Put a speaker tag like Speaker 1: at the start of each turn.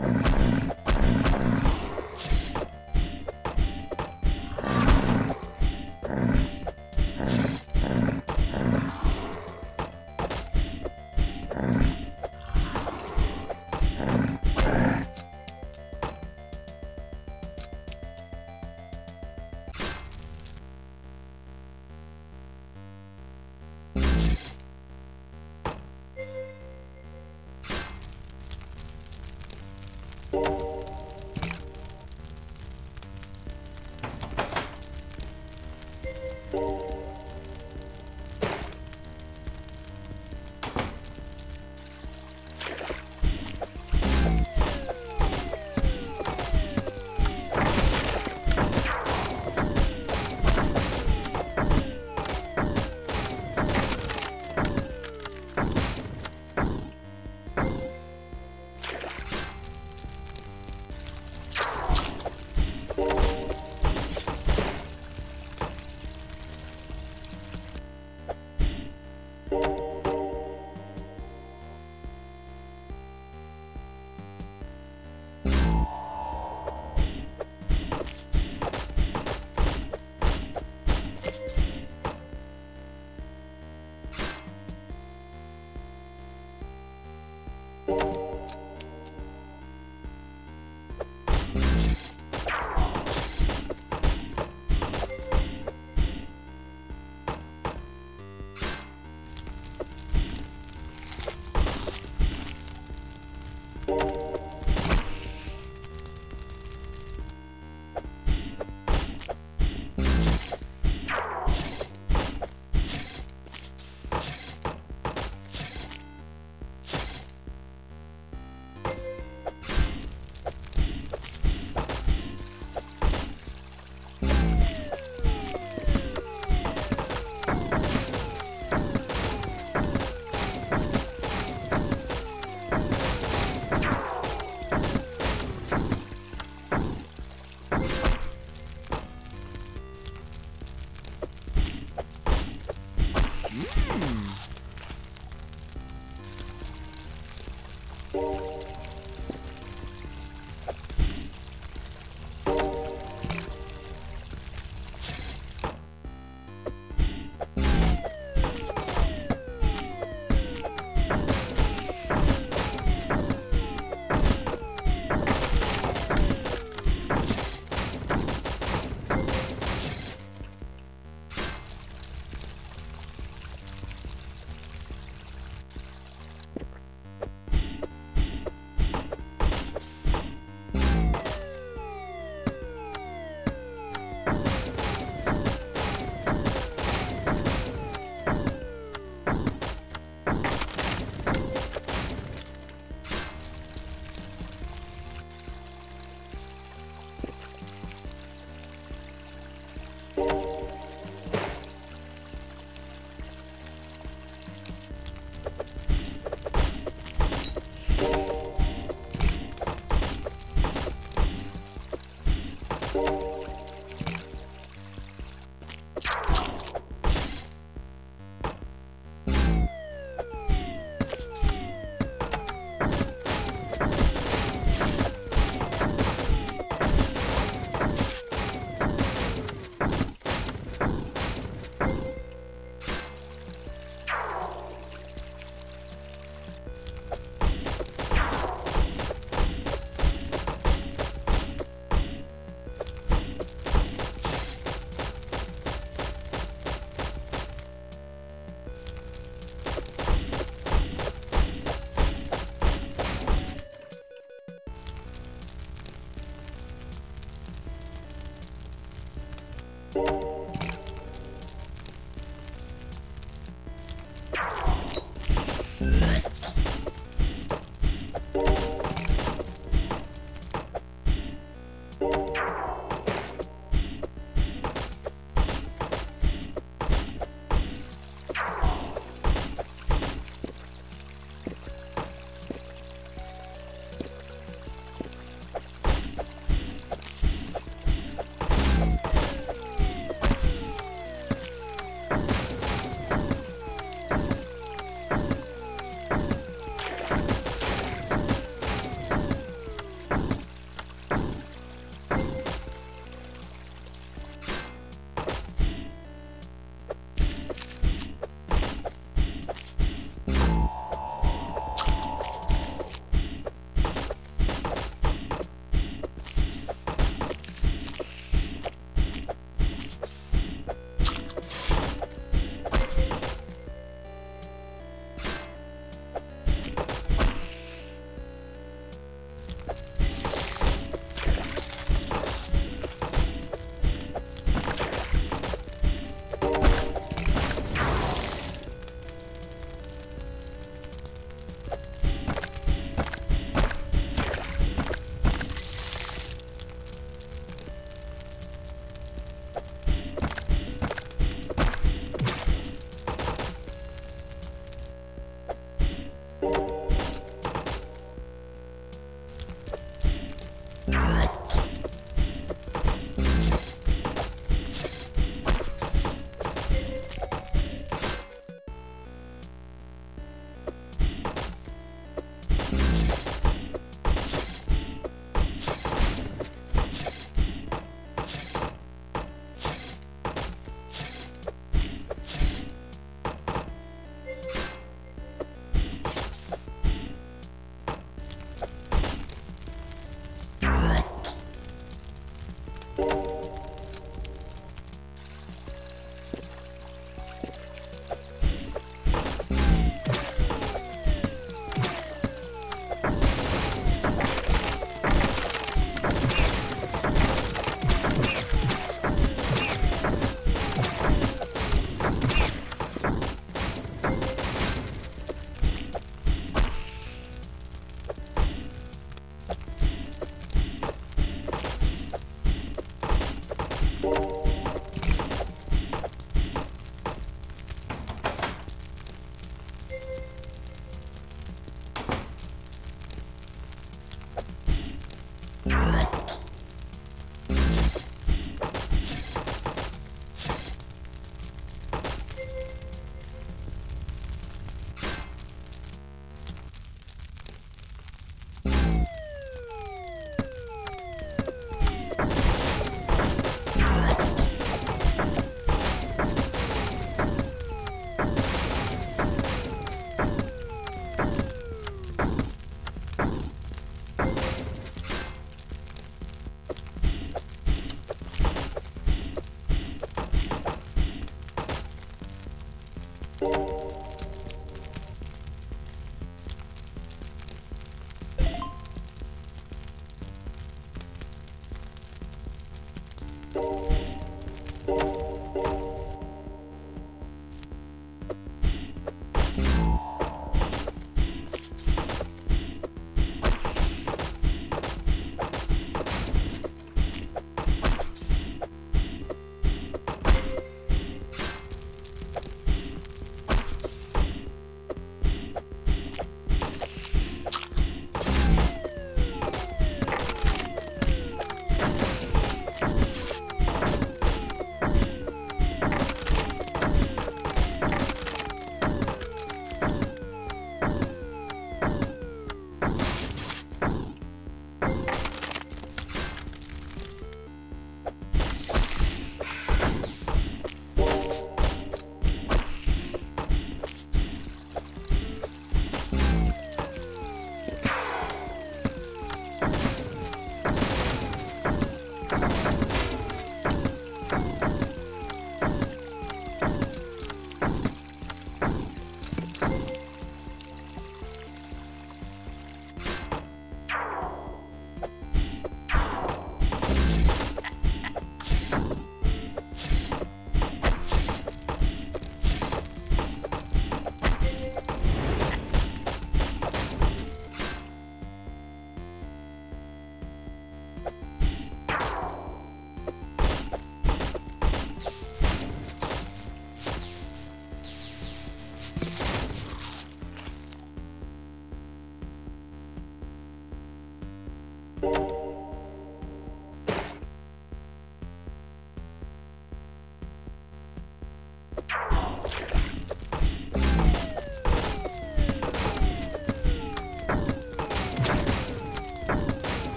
Speaker 1: you